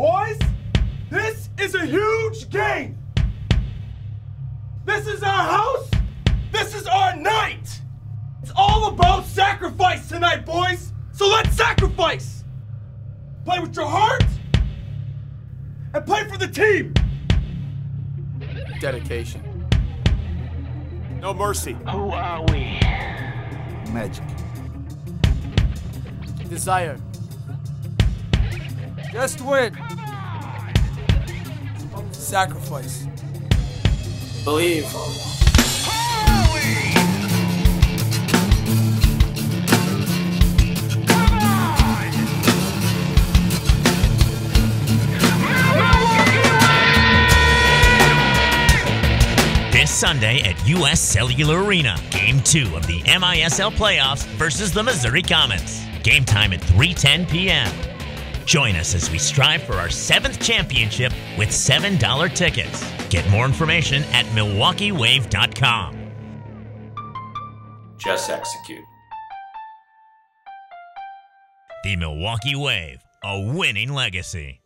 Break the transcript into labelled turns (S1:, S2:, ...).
S1: Boys, this is a huge game. This is our house. This is our night. It's all about sacrifice tonight, boys. So let's sacrifice. Play with your heart and play for the team.
S2: Dedication. No mercy.
S3: Who are we?
S4: Magic.
S2: Desire.
S4: Just win. Sacrifice.
S2: Believe.
S5: This Sunday at U.S. Cellular Arena, Game 2 of the MISL Playoffs versus the Missouri Comets. Game time at 3:10 p.m. Join us as we strive for our seventh championship with $7 tickets. Get more information at MilwaukeeWave.com.
S6: Just execute.
S5: The Milwaukee Wave, a winning legacy.